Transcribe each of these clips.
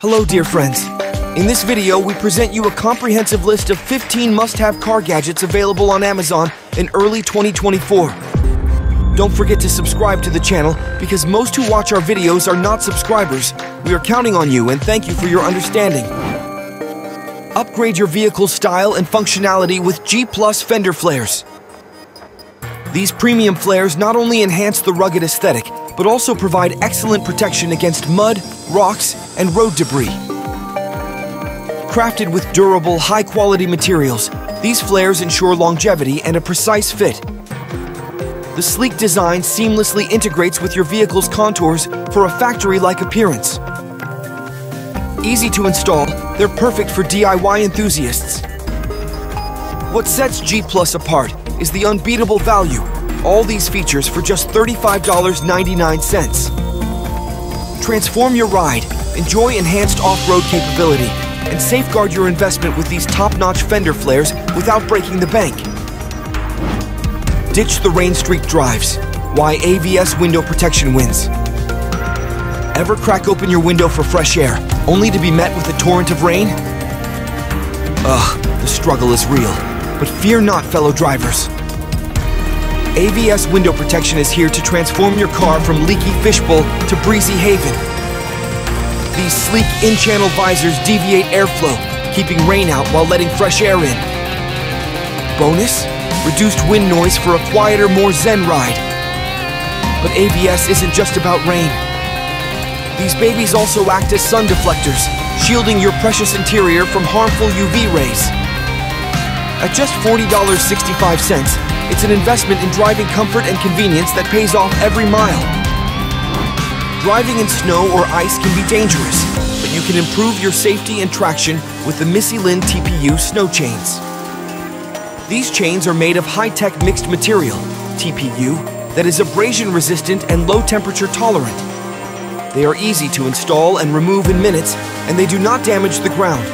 Hello, dear friends. In this video, we present you a comprehensive list of 15 must-have car gadgets available on Amazon in early 2024. Don't forget to subscribe to the channel because most who watch our videos are not subscribers. We are counting on you and thank you for your understanding. Upgrade your vehicle's style and functionality with G Plus fender flares. These premium flares not only enhance the rugged aesthetic, but also provide excellent protection against mud, rocks, and road debris. Crafted with durable, high-quality materials, these flares ensure longevity and a precise fit. The sleek design seamlessly integrates with your vehicle's contours for a factory-like appearance. Easy to install, they're perfect for DIY enthusiasts. What sets G Plus apart is the unbeatable value. All these features for just $35.99. Transform your ride, enjoy enhanced off-road capability, and safeguard your investment with these top-notch fender flares without breaking the bank. Ditch the rain streak drives. Why AVS window protection wins. Ever crack open your window for fresh air, only to be met with a torrent of rain? Ugh, the struggle is real. But fear not, fellow drivers. AVS window protection is here to transform your car from leaky fishbowl to breezy haven. These sleek in-channel visors deviate airflow, keeping rain out while letting fresh air in. Bonus? Reduced wind noise for a quieter, more zen ride. But AVS isn't just about rain. These babies also act as sun deflectors, shielding your precious interior from harmful UV rays. At just $40.65, it's an investment in driving comfort and convenience that pays off every mile. Driving in snow or ice can be dangerous, but you can improve your safety and traction with the Missy Michelin TPU snow chains. These chains are made of high-tech mixed material, TPU, that is abrasion resistant and low temperature tolerant. They are easy to install and remove in minutes, and they do not damage the ground.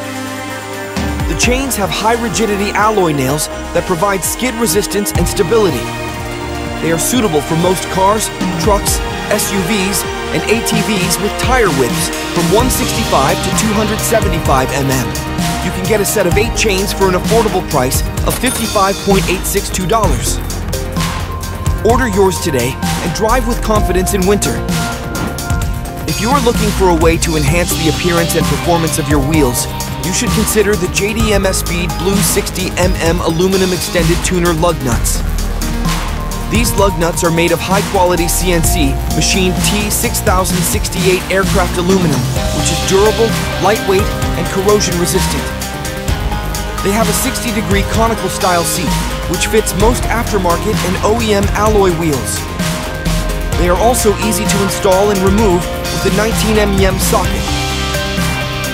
Chains have high rigidity alloy nails that provide skid resistance and stability. They are suitable for most cars, trucks, SUVs, and ATVs with tire widths from 165 to 275 mm. You can get a set of 8 chains for an affordable price of $55.862. Order yours today and drive with confidence in winter. If you are looking for a way to enhance the appearance and performance of your wheels, you should consider the JDMSPEED Blue 60mm aluminum extended tuner lug nuts. These lug nuts are made of high-quality CNC machined T6068 aircraft aluminum, which is durable, lightweight, and corrosion resistant. They have a 60-degree conical style seat, which fits most aftermarket and OEM alloy wheels. They are also easy to install and remove with a 19 mm socket.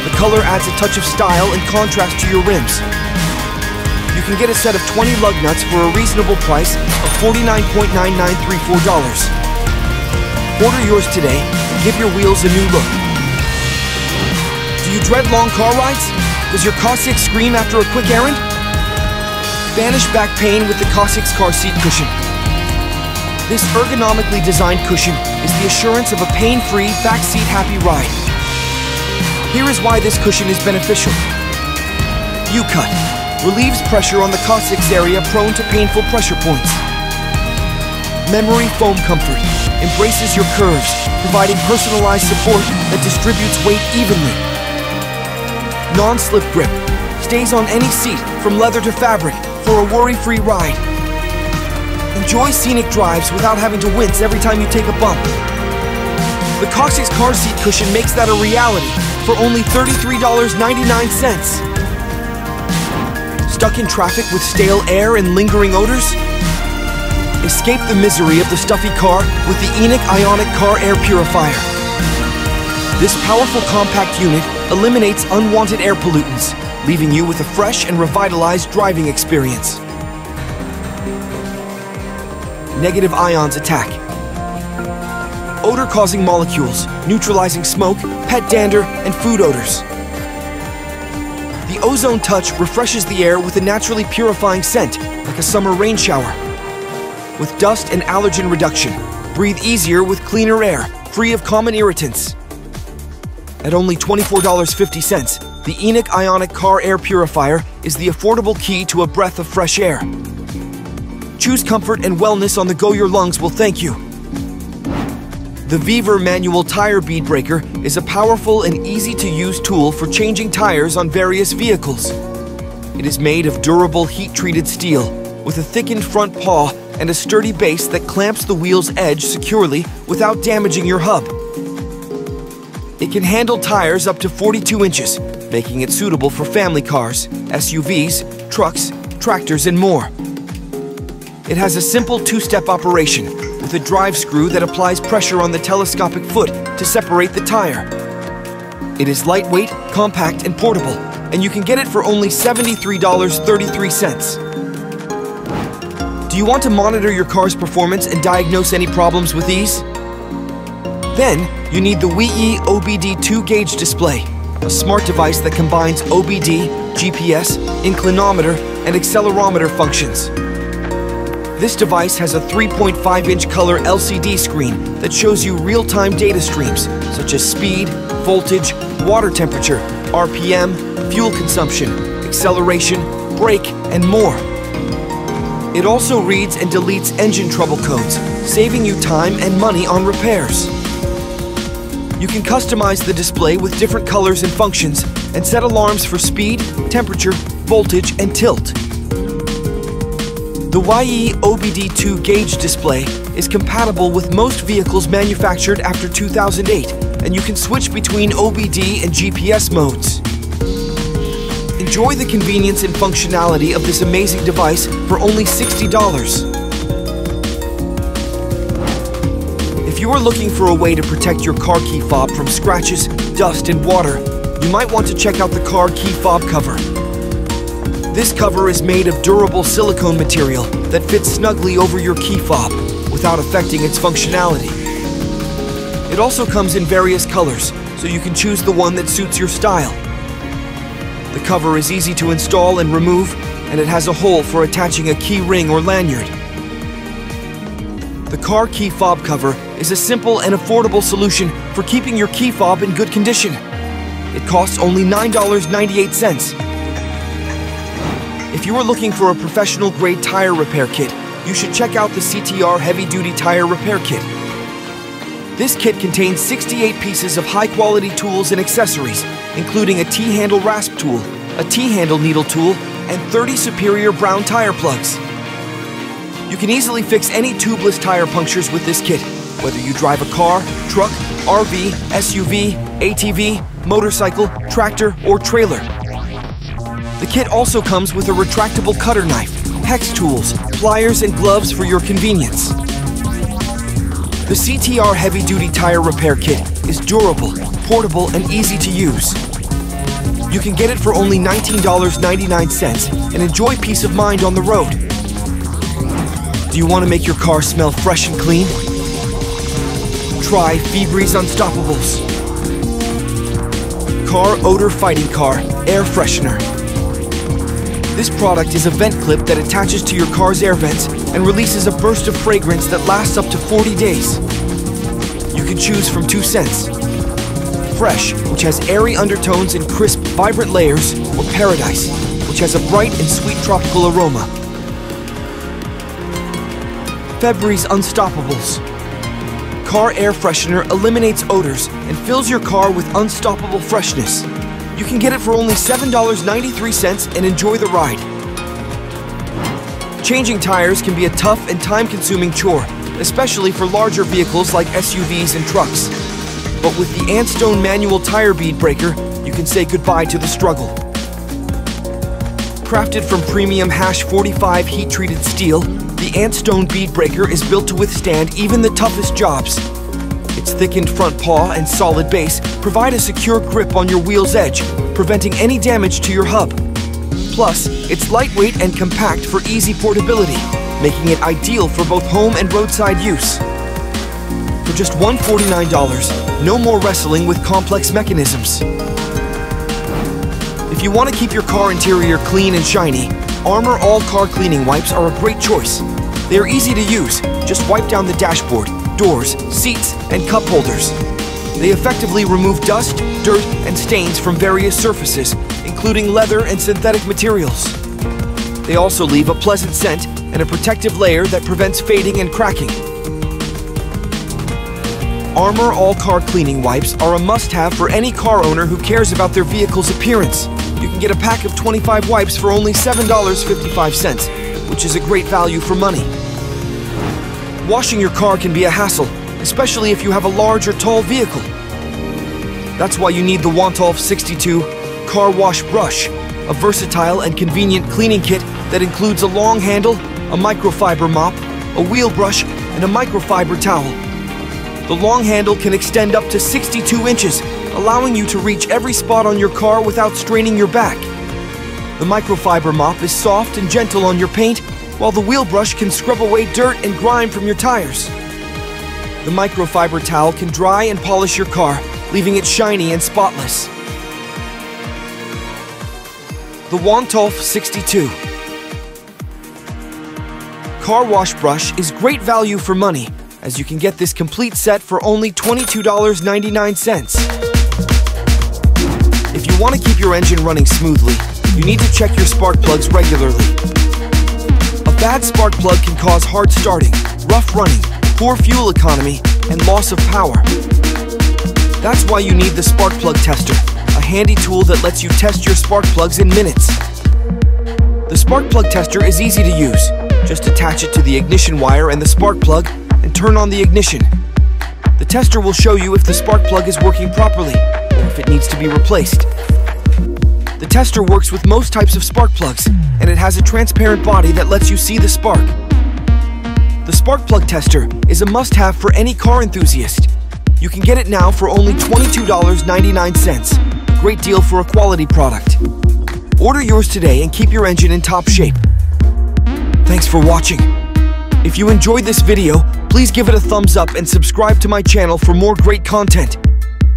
The color adds a touch of style and contrast to your rims. You can get a set of 20 lug nuts for a reasonable price of $49.9934. Order yours today and give your wheels a new look. Do you dread long car rides? Does your coccyx scream after a quick errand? Banish back pain with the Coccyx car seat cushion. This ergonomically designed cushion is the assurance of a pain-free, backseat happy ride. Here is why this cushion is beneficial. U-Cut relieves pressure on the coccyx area prone to painful pressure points. Memory Foam Comfort embraces your curves, providing personalized support that distributes weight evenly. Non-slip grip stays on any seat from leather to fabric for a worry-free ride. Enjoy scenic drives without having to wince every time you take a bump. The Coccyx car seat cushion makes that a reality for only $33.99. Stuck in traffic with stale air and lingering odors? Escape the misery of the stuffy car with the Enoch Ionic Car Air Purifier. This powerful compact unit eliminates unwanted air pollutants, leaving you with a fresh and revitalized driving experience. Negative ions attack. Odor-causing molecules, neutralizing smoke, pet dander, and food odors. The Ozone Touch refreshes the air with a naturally purifying scent, like a summer rain shower. With dust and allergen reduction, breathe easier with cleaner air, free of common irritants. At only $24.50, the Enoch Ionic Car Air Purifier is the affordable key to a breath of fresh air. Choose comfort and wellness on the go your lungs will thank you. The Viver Manual Tire Bead Breaker is a powerful and easy to use tool for changing tires on various vehicles. It is made of durable heat treated steel with a thickened front paw and a sturdy base that clamps the wheel's edge securely without damaging your hub. It can handle tires up to 42 inches, making it suitable for family cars, SUVs, trucks, tractors, and more. It has a simple two-step operation with a drive screw that applies pressure on the telescopic foot to separate the tire. It is lightweight, compact, and portable, and you can get it for only $73.33. Do you want to monitor your car's performance and diagnose any problems with ease? Then, you need the WeE OBD 2 gauge display, a smart device that combines OBD, GPS, inclinometer, and accelerometer functions. This device has a 3.5 inch color LCD screen that shows you real time data streams such as speed, voltage, water temperature, RPM, fuel consumption, acceleration, brake, and more. It also reads and deletes engine trouble codes, saving you time and money on repairs. You can customize the display with different colors and functions and set alarms for speed, temperature, voltage, and tilt. The WeE OBD2 gauge display is compatible with most vehicles manufactured after 2008, and you can switch between OBD and GPS modes. Enjoy the convenience and functionality of this amazing device for only $60. If you are looking for a way to protect your car key fob from scratches, dust, and water, you might want to check out the car key fob cover. This cover is made of durable silicone material that fits snugly over your key fob without affecting its functionality. It also comes in various colors, so you can choose the one that suits your style. The cover is easy to install and remove, and it has a hole for attaching a key ring or lanyard. The car key fob cover is a simple and affordable solution for keeping your key fob in good condition. It costs only $9.98 if you are looking for a professional grade tire repair kit, you should check out the CTR Heavy Duty Tire Repair Kit. This kit contains 68 pieces of high quality tools and accessories, including a T-handle rasp tool, a T-handle needle tool, and 30 superior brown tire plugs. You can easily fix any tubeless tire punctures with this kit, whether you drive a car, truck, RV, SUV, ATV, motorcycle, tractor, or trailer. The kit also comes with a retractable cutter knife, hex tools, pliers, and gloves for your convenience. The CTR Heavy Duty Tire Repair Kit is durable, portable, and easy to use. You can get it for only $19.99 and enjoy peace of mind on the road. Do you want to make your car smell fresh and clean? Try Febreze Unstoppables. Car Odor Fighting Car Air Freshener. This product is a vent clip that attaches to your car's air vents and releases a burst of fragrance that lasts up to 40 days. You can choose from two scents. Fresh, which has airy undertones and crisp, vibrant layers, or Paradise, which has a bright and sweet tropical aroma. Febreze Unstoppables. Car air freshener eliminates odors and fills your car with unstoppable freshness. You can get it for only $7.93 and enjoy the ride. Changing tires can be a tough and time-consuming chore, especially for larger vehicles like SUVs and trucks. But with the Antstone manual tire bead breaker, you can say goodbye to the struggle. Crafted from premium Hash 45 heat-treated steel, the Antstone bead breaker is built to withstand even the toughest jobs. Its thickened front paw and solid base provide a secure grip on your wheel's edge, preventing any damage to your hub. Plus, it's lightweight and compact for easy portability, making it ideal for both home and roadside use. For just $149, no more wrestling with complex mechanisms. If you want to keep your car interior clean and shiny, Armor All Car Cleaning Wipes are a great choice. They are easy to use, just wipe down the dashboard, doors, seats, and cup holders. They effectively remove dust, dirt, and stains from various surfaces, including leather and synthetic materials. They also leave a pleasant scent and a protective layer that prevents fading and cracking. Armor All Car Cleaning Wipes are a must-have for any car owner who cares about their vehicle's appearance. You can get a pack of 25 wipes for only $7.55, which is a great value for money. Washing your car can be a hassle, especially if you have a large or tall vehicle. That's why you need the Wantolf 62 Car Wash Brush, a versatile and convenient cleaning kit that includes a long handle, a microfiber mop, a wheel brush, and a microfiber towel. The long handle can extend up to 62 inches, allowing you to reach every spot on your car without straining your back. The microfiber mop is soft and gentle on your paint, while the wheel brush can scrub away dirt and grime from your tires. The microfiber towel can dry and polish your car, leaving it shiny and spotless. The Wantolf 62 Car Wash Brush is great value for money, as you can get this complete set for only $22.99. If you want to keep your engine running smoothly, you need to check your spark plugs regularly. Bad spark plug can cause hard starting, rough running, poor fuel economy, and loss of power. That's why you need the spark plug tester, a handy tool that lets you test your spark plugs in minutes. The spark plug tester is easy to use. Just attach it to the ignition wire and the spark plug and turn on the ignition. The tester will show you if the spark plug is working properly or if it needs to be replaced. The tester works with most types of spark plugs and it has a transparent body that lets you see the spark. The spark plug tester is a must-have for any car enthusiast. You can get it now for only $22.99. Great deal for a quality product. Order yours today and keep your engine in top shape. Thanks for watching. If you enjoyed this video, please give it a thumbs up and subscribe to my channel for more great content.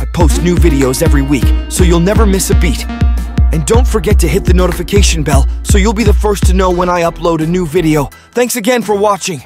I post new videos every week, so you'll never miss a beat. And don't forget to hit the notification bell so you'll be the first to know when I upload a new video. Thanks again for watching.